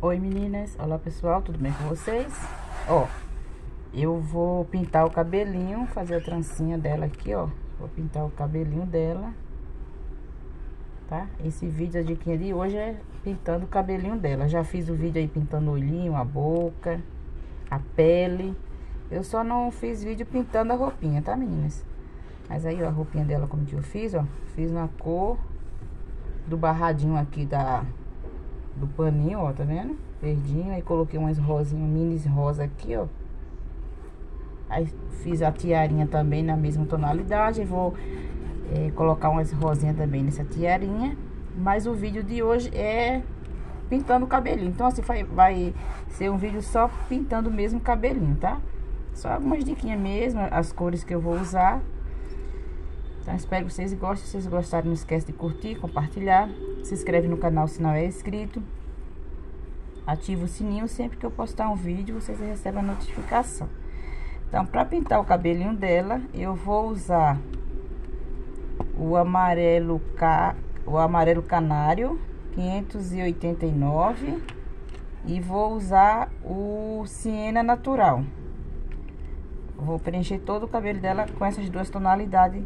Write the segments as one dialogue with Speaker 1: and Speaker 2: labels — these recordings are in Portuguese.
Speaker 1: Oi meninas, olá pessoal, tudo bem com vocês? Ó, eu vou pintar o cabelinho, fazer a trancinha dela aqui, ó Vou pintar o cabelinho dela Tá? Esse vídeo, a diquinha de hoje é pintando o cabelinho dela Já fiz o vídeo aí pintando o olhinho, a boca, a pele Eu só não fiz vídeo pintando a roupinha, tá meninas? Mas aí, ó, a roupinha dela como que eu fiz, ó Fiz na cor do barradinho aqui da do paninho, ó, tá vendo? Verdinho, aí coloquei umas rosinhas, minis rosa aqui, ó. Aí fiz a tiarinha também na mesma tonalidade, vou é, colocar umas rosinhas também nessa tiarinha. Mas o vídeo de hoje é pintando o cabelinho. Então, assim, vai, vai ser um vídeo só pintando mesmo o cabelinho, tá? Só algumas diquinhas mesmo, as cores que eu vou usar. Então, espero que vocês gostem. Se vocês gostarem, não esquece de curtir, compartilhar. Se inscreve no canal se não é inscrito. Ativa o sininho. Sempre que eu postar um vídeo, vocês recebem a notificação. Então, para pintar o cabelinho dela, eu vou usar o amarelo, ca... o amarelo canário 589 e vou usar o siena natural. Vou preencher todo o cabelo dela com essas duas tonalidades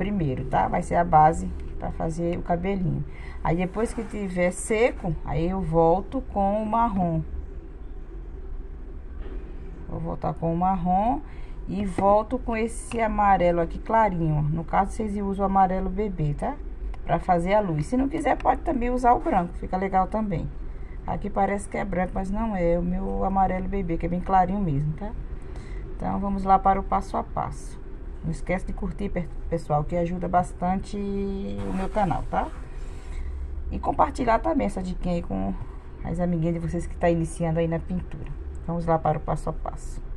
Speaker 1: primeiro, tá? Vai ser a base para fazer o cabelinho. Aí depois que tiver seco, aí eu volto com o marrom. Vou voltar com o marrom e volto com esse amarelo aqui clarinho. No caso, vocês usam o amarelo bebê, tá? Pra fazer a luz. Se não quiser, pode também usar o branco, fica legal também. Aqui parece que é branco, mas não é. É o meu amarelo bebê, que é bem clarinho mesmo, tá? Então, vamos lá para o passo a passo. Não esquece de curtir, pessoal, que ajuda bastante o meu canal, tá? E compartilhar também essa dica aí com as amiguinhas de vocês que estão tá iniciando aí na pintura. Vamos lá para o passo a passo.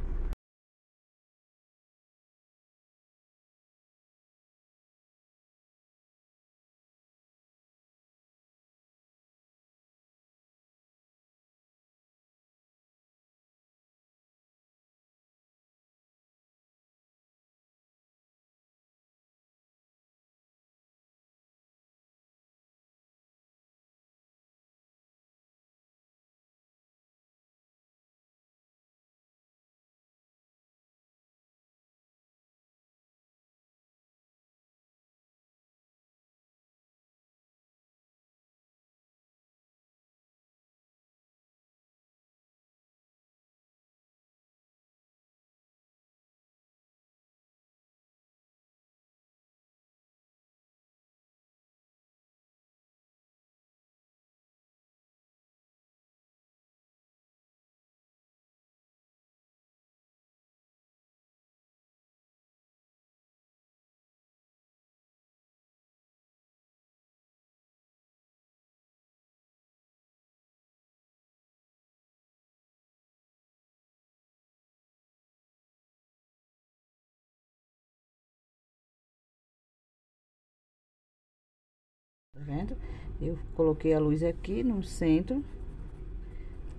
Speaker 1: Tá vendo? Eu coloquei a luz aqui no centro.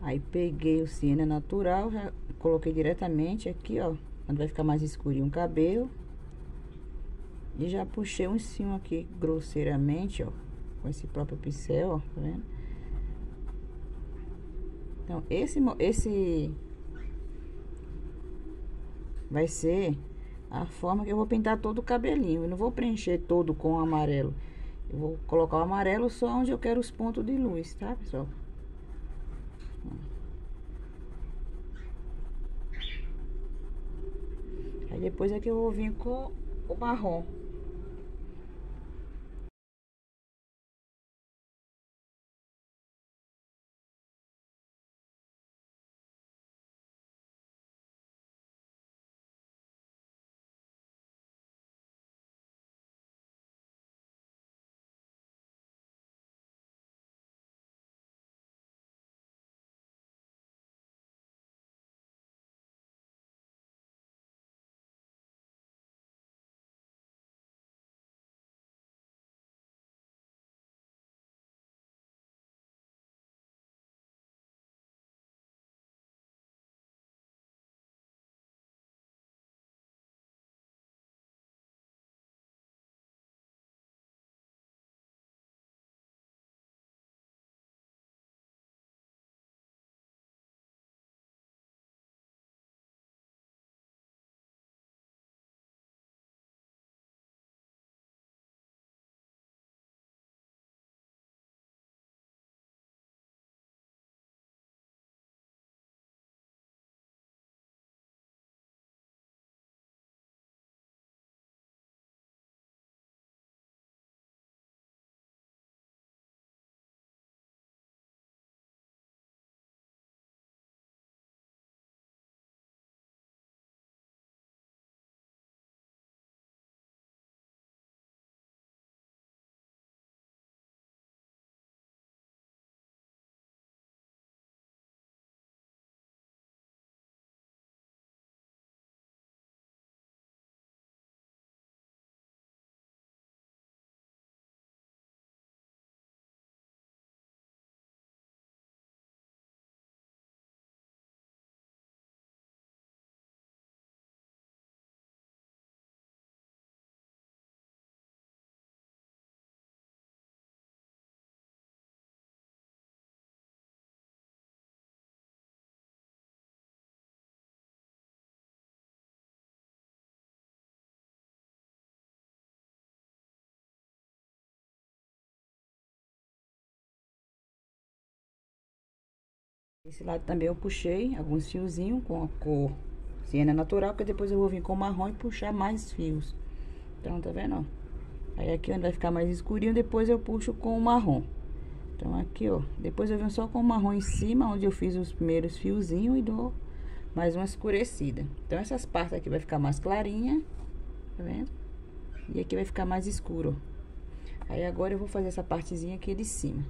Speaker 1: Aí peguei o siena natural, já coloquei diretamente aqui, ó. Onde vai ficar mais escurinho o cabelo. E já puxei um cima aqui grosseiramente, ó. Com esse próprio pincel, ó, tá vendo? Então, esse, esse vai ser a forma que eu vou pintar todo o cabelinho. Eu não vou preencher todo com amarelo. Vou colocar o amarelo só onde eu quero os pontos de luz, tá, pessoal? Aí depois é que eu vou vir com o marrom. Esse lado também eu puxei alguns fiozinhos com a cor siena natural, porque depois eu vou vir com marrom e puxar mais fios. Então, tá vendo, ó? Aí aqui onde vai ficar mais escurinho, depois eu puxo com o marrom. Então, aqui, ó, depois eu venho só com o marrom em cima, onde eu fiz os primeiros fiozinhos e dou mais uma escurecida. Então, essas partes aqui vai ficar mais clarinha, tá vendo? E aqui vai ficar mais escuro, Aí agora eu vou fazer essa partezinha aqui de cima.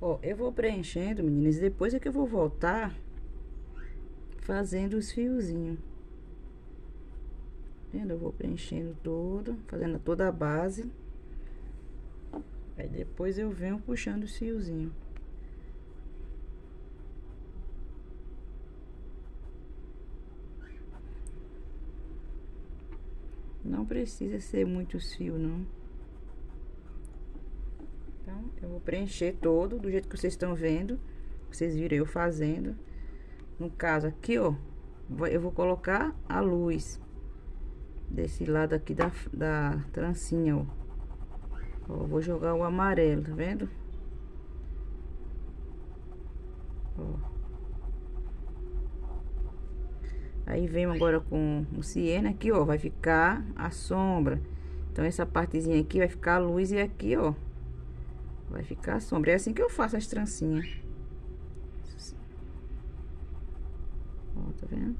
Speaker 1: Ó, eu vou preenchendo, meninas, depois é que eu vou voltar fazendo os fiozinhos. Vendo? Eu vou preenchendo todo, fazendo toda a base. Aí depois eu venho puxando os fiozinhos. Não precisa ser muitos fios, não. Então, eu vou preencher todo do jeito que vocês estão vendo. Vocês viram eu fazendo. No caso aqui, ó, eu vou colocar a luz desse lado aqui da, da trancinha, ó. ó. Vou jogar o amarelo, tá vendo? Ó. Aí venho agora com o siena aqui, ó, vai ficar a sombra. Então, essa partezinha aqui vai ficar a luz e aqui, ó, Vai ficar sombra. É assim que eu faço as trancinhas. Ó, tá vendo?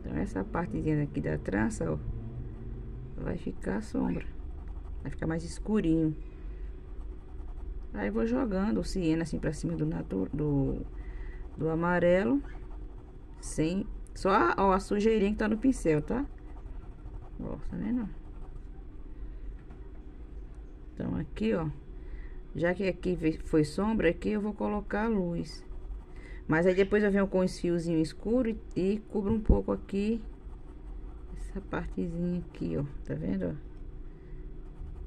Speaker 1: Então, essa partezinha aqui da trança, ó. Vai ficar sombra. Vai ficar mais escurinho. Aí, vou jogando o cieno assim pra cima do, do, do amarelo. Sem... Só a, ó, a sujeirinha que tá no pincel, tá? Ó, tá vendo? Então, aqui, ó, Já que aqui foi sombra, aqui eu vou colocar a luz. Mas aí depois eu venho com esse fiozinho escuro e, e cubro um pouco aqui. Essa partezinha aqui, ó. Tá vendo,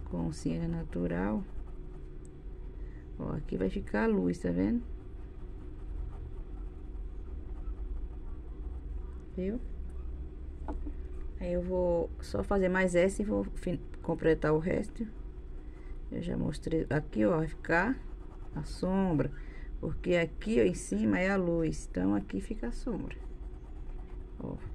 Speaker 1: ó? Com cera natural. Ó, aqui vai ficar a luz, tá vendo? Viu? Aí eu vou só fazer mais essa e vou completar o resto. Eu já mostrei aqui, ó, vai ficar a sombra. Porque aqui, ó, em cima é a luz. Então, aqui fica a sombra. Ó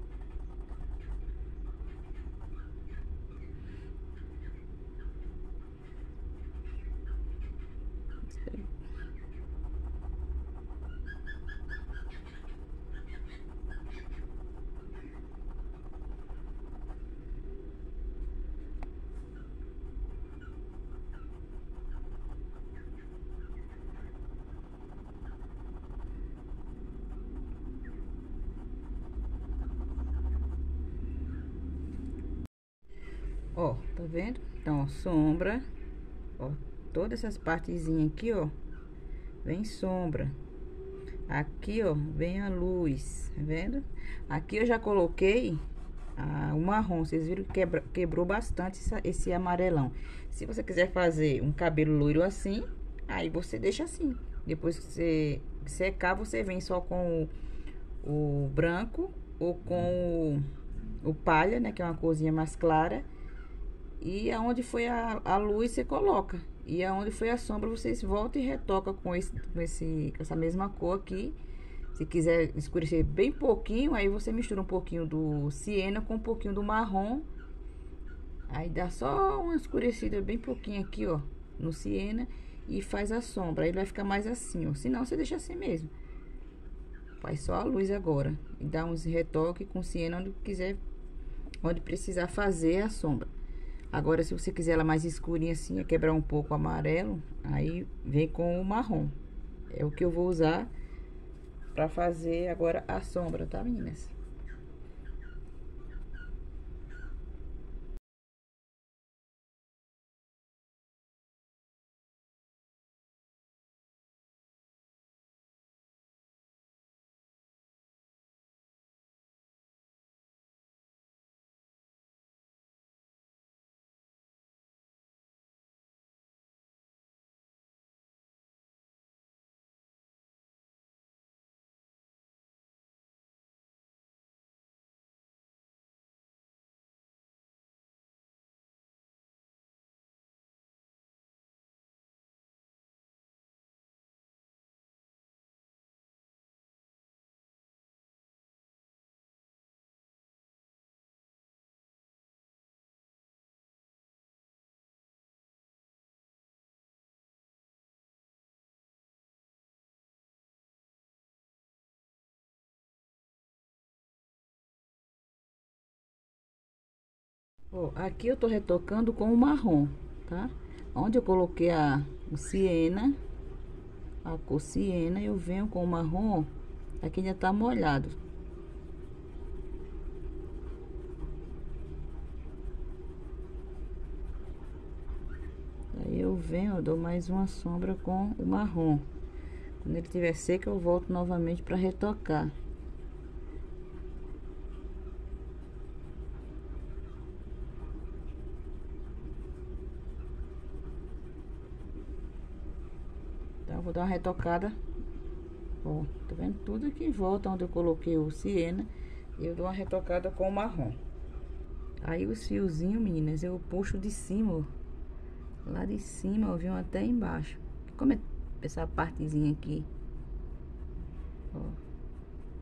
Speaker 1: tá vendo? Então, ó, sombra. Ó, todas essas partezinhas aqui, ó. Vem sombra. Aqui, ó, vem a luz, tá vendo? Aqui eu já coloquei ah, o marrom. Vocês viram que quebra, quebrou bastante essa, esse amarelão. Se você quiser fazer um cabelo loiro assim, aí você deixa assim. Depois que você secar, você vem só com o, o branco ou com o, o palha, né? Que é uma corzinha mais clara e aonde foi a, a luz, você coloca. E aonde foi a sombra, vocês voltam e retoca com, esse, com esse, essa mesma cor aqui. Se quiser escurecer bem pouquinho, aí você mistura um pouquinho do siena com um pouquinho do marrom. Aí dá só uma escurecida bem pouquinho aqui, ó, no siena. E faz a sombra. Aí vai ficar mais assim, ó. Se não, você deixa assim mesmo. Faz só a luz agora. E dá uns retoques com siena onde quiser, onde precisar fazer a sombra. Agora, se você quiser ela mais escurinha assim, quebrar um pouco o amarelo, aí vem com o marrom. É o que eu vou usar pra fazer agora a sombra, tá, meninas? Ó, aqui eu tô retocando com o marrom, tá? Onde eu coloquei a o siena, a cor siena, eu venho com o marrom, aqui já tá molhado. Aí eu venho, eu dou mais uma sombra com o marrom. Quando ele tiver seco, eu volto novamente para retocar. Vou dar uma retocada. Ó, tá vendo? Tudo aqui em volta onde eu coloquei o siena, eu dou uma retocada com o marrom. Aí os fiozinhos, meninas, eu puxo de cima, ó. Lá de cima, ó, venho até embaixo. Como é essa partezinha aqui? Ó.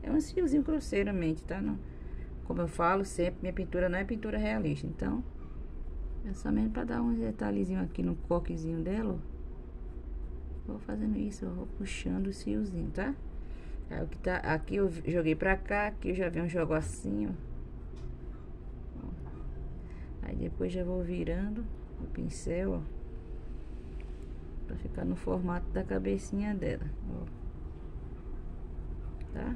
Speaker 1: É um fiozinho grosseiramente, tá? Não, como eu falo sempre, minha pintura não é pintura realista. Então, é só mesmo pra dar um detalhezinho aqui no coquezinho dela, ó. Vou fazendo isso, vou puxando o fiozinho, tá? O que tá, aqui eu joguei pra cá, aqui eu já venho jogo assim, ó. Aí depois já vou virando o pincel, ó. Pra ficar no formato da cabecinha dela, ó. Tá?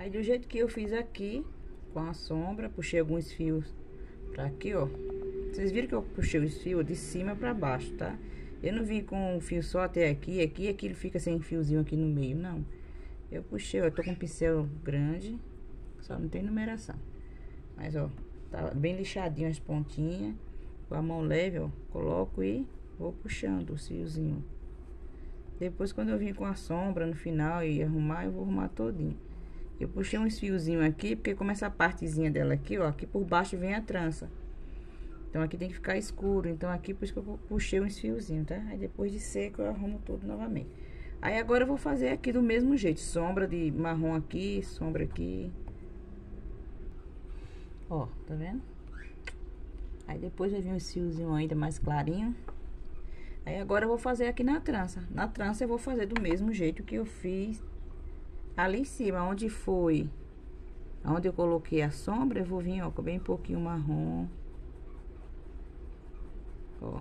Speaker 1: Aí do jeito que eu fiz aqui, com a sombra, puxei alguns fios pra aqui, ó. Vocês viram que eu puxei os fios de cima pra baixo, tá? Eu não vim com um fio só até aqui, aqui, aqui ele fica sem fiozinho aqui no meio, não. Eu puxei, ó, eu tô com um pincel grande, só não tem numeração. Mas, ó, tá bem lixadinho as pontinhas. Com a mão leve, ó, coloco e vou puxando o fiozinho. Depois, quando eu vim com a sombra no final e arrumar, eu vou arrumar todinho. Eu puxei uns fiozinhos aqui, porque como essa partezinha dela aqui, ó, aqui por baixo vem a trança. Então, aqui tem que ficar escuro. Então, aqui por isso que eu puxei uns fiozinhos, tá? Aí, depois de seco, eu arrumo tudo novamente. Aí, agora eu vou fazer aqui do mesmo jeito. Sombra de marrom aqui, sombra aqui. Ó, tá vendo? Aí, depois vai vir os fiozinhos ainda mais clarinho. Aí, agora eu vou fazer aqui na trança. Na trança, eu vou fazer do mesmo jeito que eu fiz ali em cima, onde foi, onde eu coloquei a sombra, eu vou vir, ó, com bem pouquinho marrom. Ó.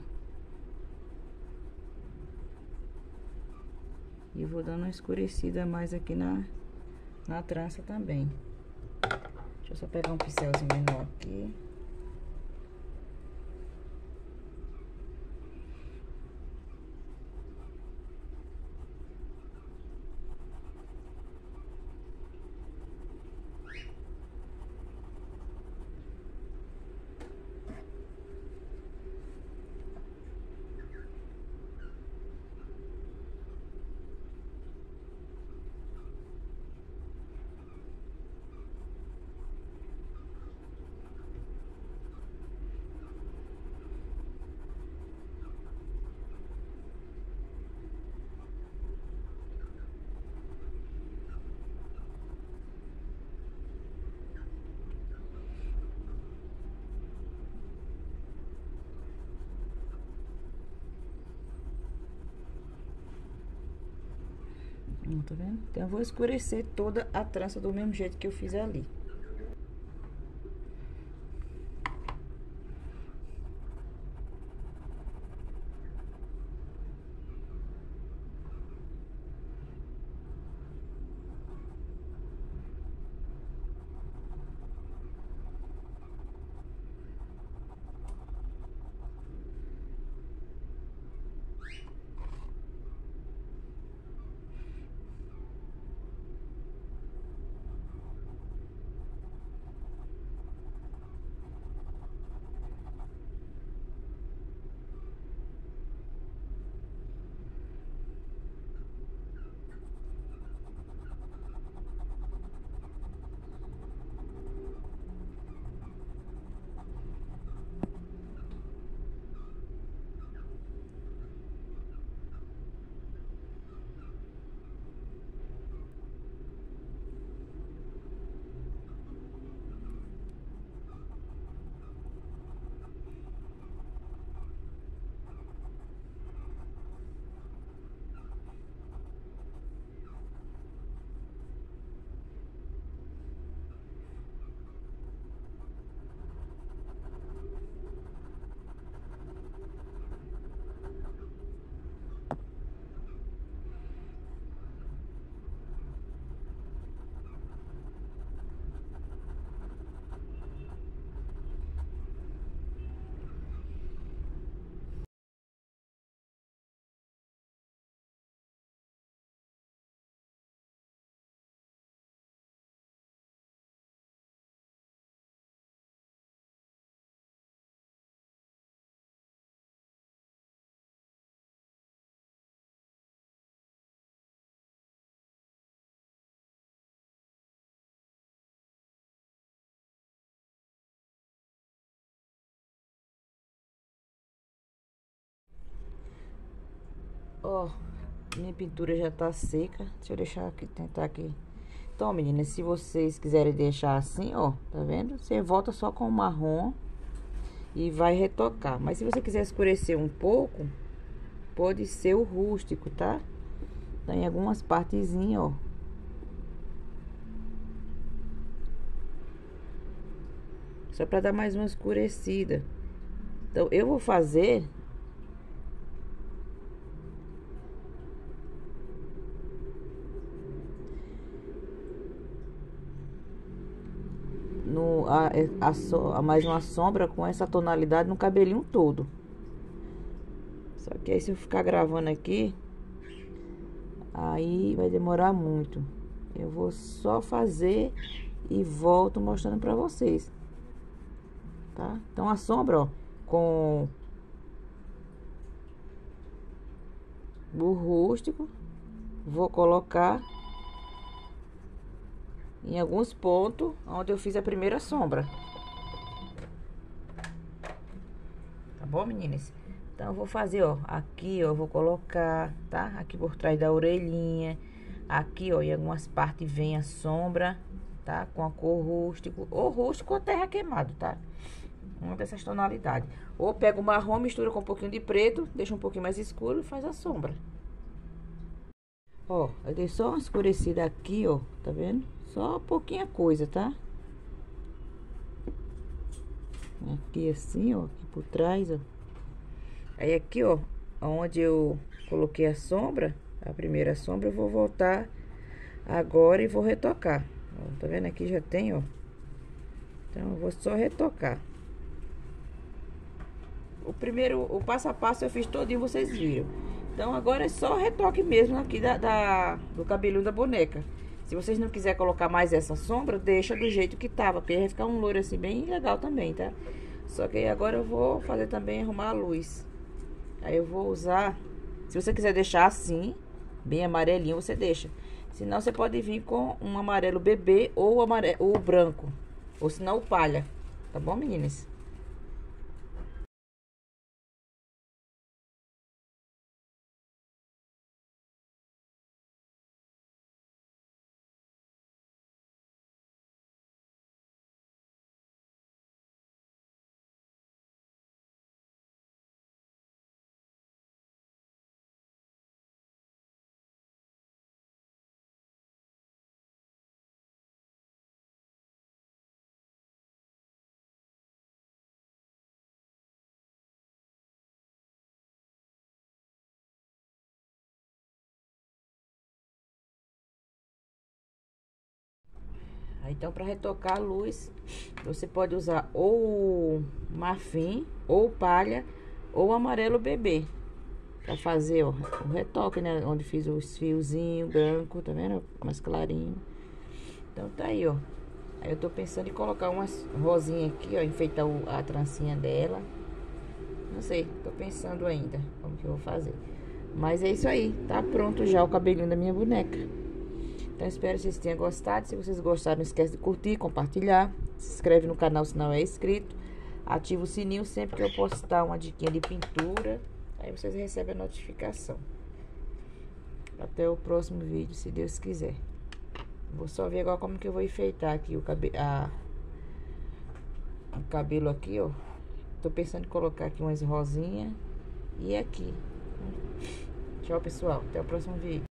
Speaker 1: E vou dando uma escurecida mais aqui na, na trança também. Deixa eu só pegar um pincelzinho menor aqui. Tá vendo? Então, eu vou escurecer toda a trança do mesmo jeito que eu fiz ali. Ó, minha pintura já tá seca. Deixa eu deixar aqui, tentar aqui. Então, meninas, se vocês quiserem deixar assim, ó, tá vendo? Você volta só com o marrom e vai retocar. Mas se você quiser escurecer um pouco, pode ser o rústico, tá? Tem algumas partezinhas, ó. Só pra dar mais uma escurecida. Então, eu vou fazer a, a, a, mais uma sombra com essa tonalidade no cabelinho todo. Só que aí se eu ficar gravando aqui, aí vai demorar muito. Eu vou só fazer e volto mostrando pra vocês. Tá? Então a sombra, ó, com o rústico, vou colocar em alguns pontos onde eu fiz a primeira sombra. Tá bom, meninas? Então, eu vou fazer, ó, aqui, ó, vou colocar, tá? Aqui por trás da orelhinha. Aqui, ó, em algumas partes vem a sombra, tá? Com a cor rústico, ou rústico ou terra queimado, tá? Uma dessas tonalidades. Ou pega o marrom, mistura com um pouquinho de preto, deixa um pouquinho mais escuro e faz a sombra. Ó, eu dei só uma escurecida aqui, ó, tá vendo? Só pouquinha coisa, tá? Aqui assim, ó, aqui por trás, ó. Aí aqui, ó, onde eu coloquei a sombra, a primeira sombra, eu vou voltar agora e vou retocar. Ó, tá vendo? Aqui já tem, ó. Então, eu vou só retocar. O primeiro, o passo a passo eu fiz todinho, vocês viram. Então agora é só retoque mesmo aqui da, da do cabelinho da boneca. Se vocês não quiserem colocar mais essa sombra, deixa do jeito que tava, porque vai ficar um loiro assim bem legal também, tá? Só que agora eu vou fazer também arrumar a luz. Aí eu vou usar, se você quiser deixar assim, bem amarelinho, você deixa. Senão você pode vir com um amarelo bebê ou amarelo ou branco, ou senão o palha. Tá bom, meninas? Então, para retocar a luz, você pode usar ou marfim, ou palha, ou amarelo bebê. Pra fazer, ó, o retoque, né? Onde fiz os fiozinhos branco, tá vendo? Mais clarinho. Então, tá aí, ó. Aí eu tô pensando em colocar umas rosinhas aqui, ó, enfeitar a trancinha dela. Não sei, tô pensando ainda como que eu vou fazer. Mas é isso aí, tá pronto já o cabelinho da minha boneca. Então, espero que vocês tenham gostado. Se vocês gostaram, não esquece de curtir, compartilhar. Se inscreve no canal se não é inscrito. Ativa o sininho sempre que eu postar uma diquinha de pintura. Aí vocês recebem a notificação. Até o próximo vídeo, se Deus quiser. Vou só ver agora como que eu vou enfeitar aqui o, cabe a, o cabelo aqui, ó. Tô pensando em colocar aqui umas rosinhas e aqui. Tchau, pessoal. Até o próximo vídeo.